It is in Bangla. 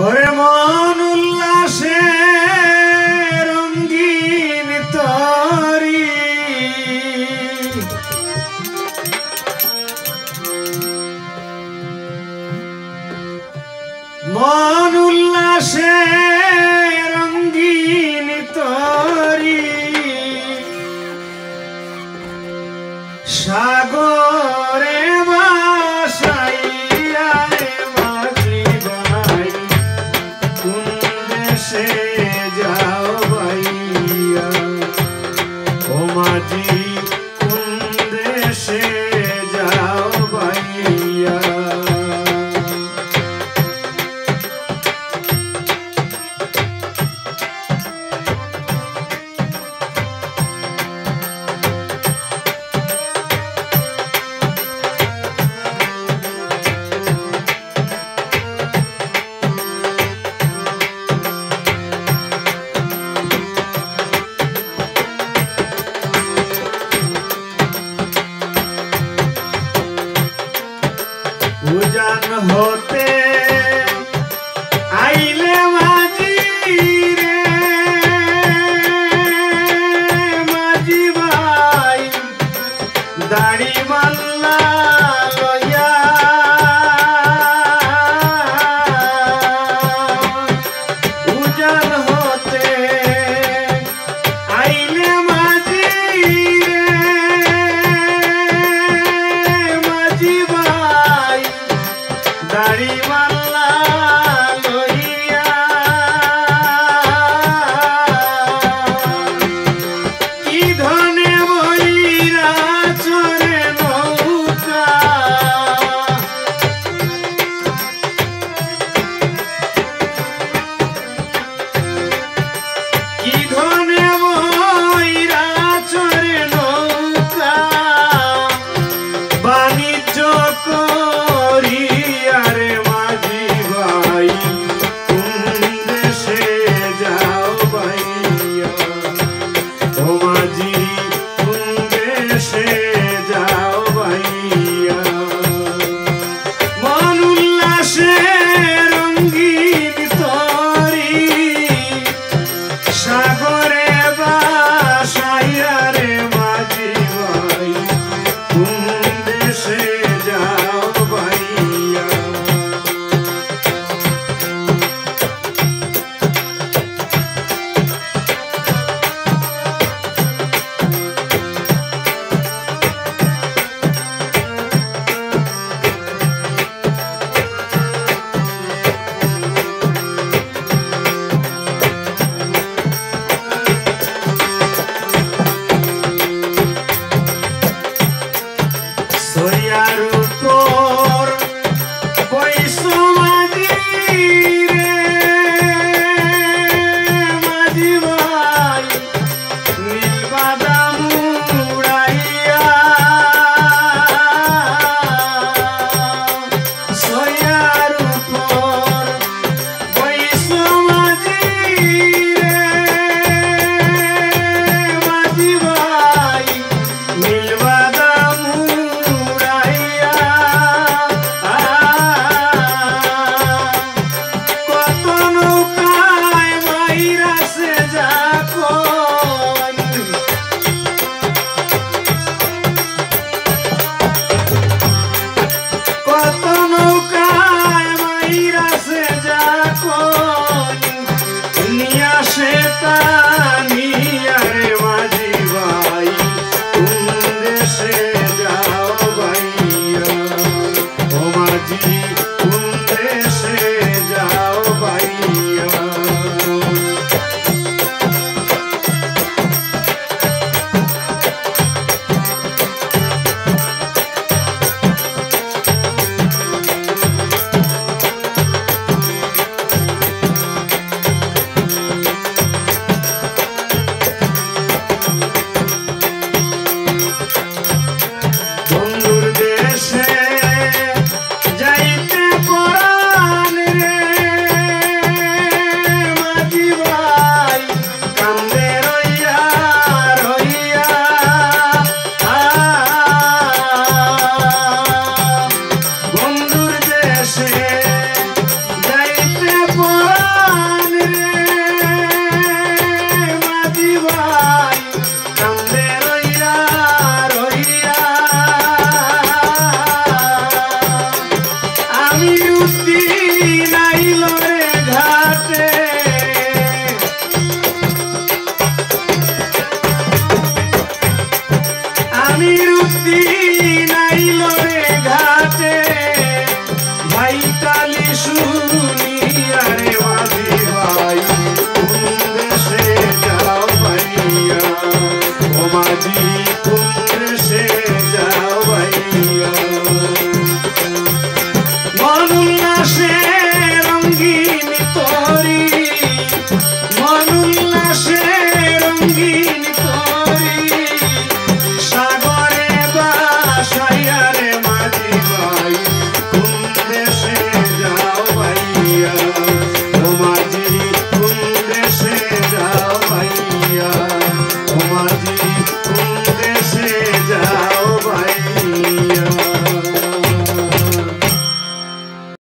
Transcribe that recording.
ওরে মন উল্লাসে você. தடிவா